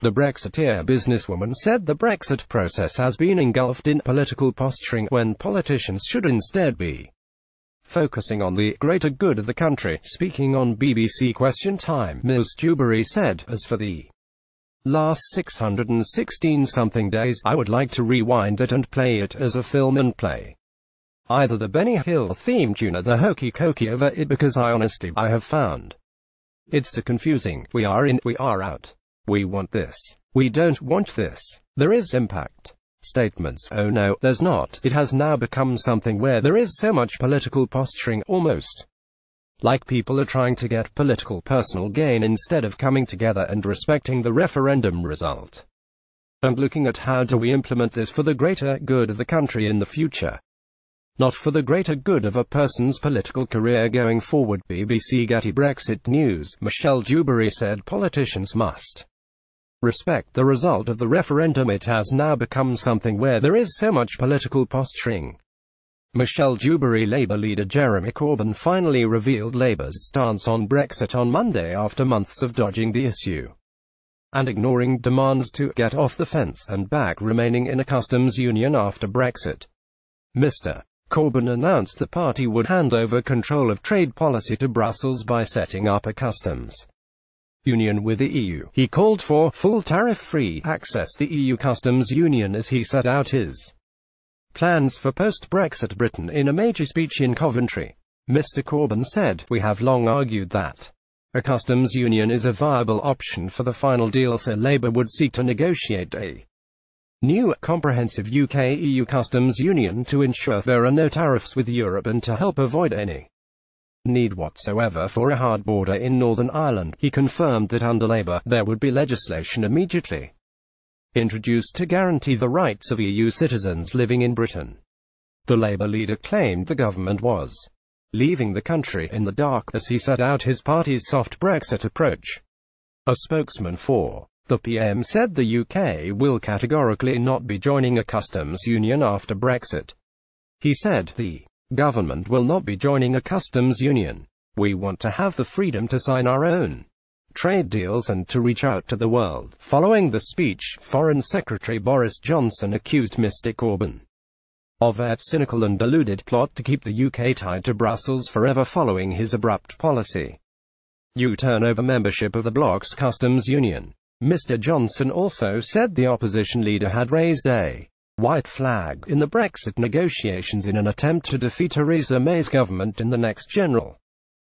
The Brexiteer businesswoman said the Brexit process has been engulfed in political posturing when politicians should instead be focusing on the greater good of the country. Speaking on BBC Question Time, Ms. Dewberry said, as for the last 616 something days, I would like to rewind it and play it as a film and play either the Benny Hill theme tune or the hokey cokey over it because I honestly, I have found it's a confusing, we are in, we are out. We want this. We don't want this. There is impact statements. Oh no, there's not. It has now become something where there is so much political posturing, almost like people are trying to get political personal gain instead of coming together and respecting the referendum result. And looking at how do we implement this for the greater good of the country in the future. Not for the greater good of a person's political career going forward. BBC Getty Brexit News. Michelle Dewberry said politicians must respect the result of the referendum. It has now become something where there is so much political posturing. Michelle Dewberry Labour leader Jeremy Corbyn finally revealed Labour's stance on Brexit on Monday after months of dodging the issue and ignoring demands to get off the fence and back remaining in a customs union after Brexit. Mr. Corbyn announced the party would hand over control of trade policy to Brussels by setting up a customs union with the EU. He called for full tariff-free access the EU customs union as he set out his plans for post-Brexit Britain in a major speech in Coventry. Mr Corbyn said, We have long argued that a customs union is a viable option for the final deal so Labour would seek to negotiate a new, comprehensive UK-EU customs union to ensure there are no tariffs with Europe and to help avoid any need whatsoever for a hard border in Northern Ireland. He confirmed that under Labour, there would be legislation immediately introduced to guarantee the rights of EU citizens living in Britain. The Labour leader claimed the government was leaving the country in the dark as he set out his party's soft Brexit approach. A spokesman for the PM said the UK will categorically not be joining a customs union after Brexit. He said the Government will not be joining a customs union. We want to have the freedom to sign our own trade deals and to reach out to the world. Following the speech, Foreign Secretary Boris Johnson accused Mr. Corbyn of a cynical and deluded plot to keep the UK tied to Brussels forever following his abrupt policy. You turn over membership of the bloc's customs union. Mr. Johnson also said the opposition leader had raised a white flag in the Brexit negotiations in an attempt to defeat Theresa May's government in the next general